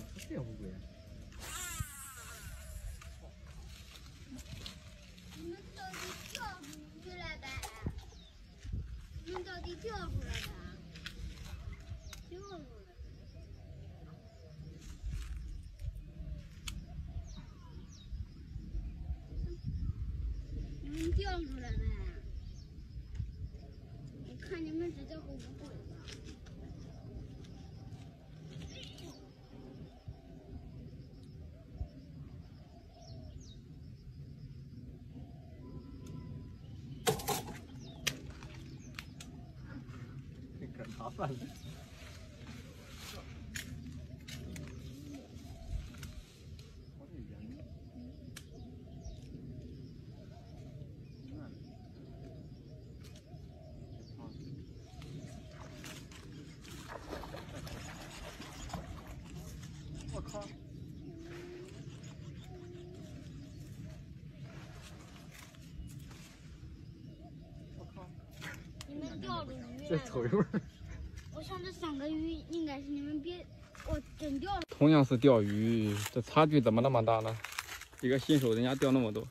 头这乌龟。你们到底跳出去了呗？你们到底跳出来呗？跳出来。你们跳出来呗？我看你们只叫个乌龟吧。这可麻烦了。我靠！我靠！你们钓着鱼这来了。瞅一会儿。我想这三个鱼应该是你们别，我真钓了。同样是钓鱼，这差距怎么那么大呢？一个新手人家钓那么多。